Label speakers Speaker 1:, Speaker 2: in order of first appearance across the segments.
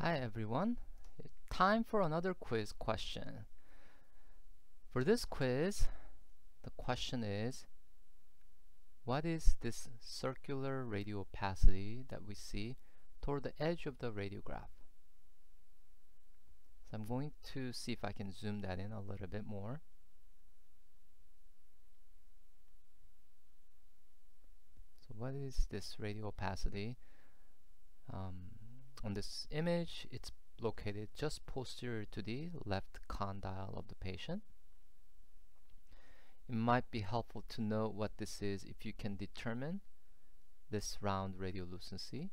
Speaker 1: Hi everyone. Time for another quiz question. For this quiz, the question is what is this circular radio opacity that we see toward the edge of the radiograph? So I'm going to see if I can zoom that in a little bit more. So what is this radio opacity? Um, on this image, it's located just posterior to the left condyle of the patient. It might be helpful to know what this is if you can determine this round radiolucency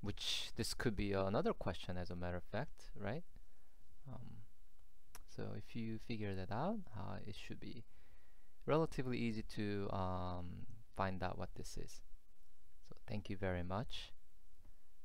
Speaker 1: which this could be another question as a matter of fact right? Um, so if you figure that out uh, it should be relatively easy to um, find out what this is. So thank you very much